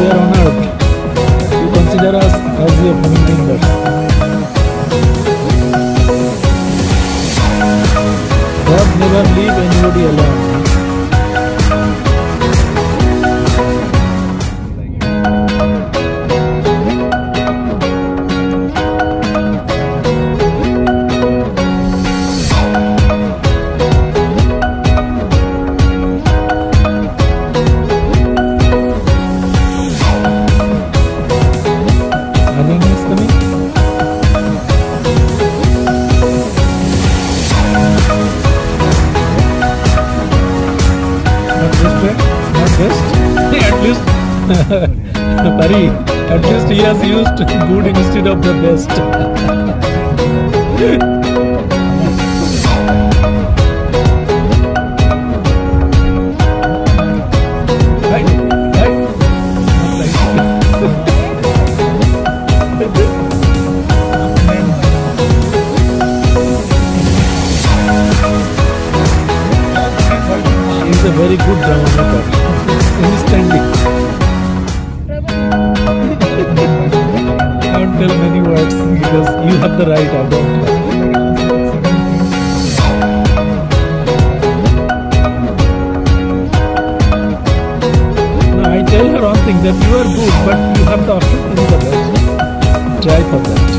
we are earth, You consider us as your members. God never leave anybody alone. Pari, at least he has used good instead of the best. very good drama many words because you have the right, I don't. I tell her one thing that you are good, but you have the option to do the best. Try for that.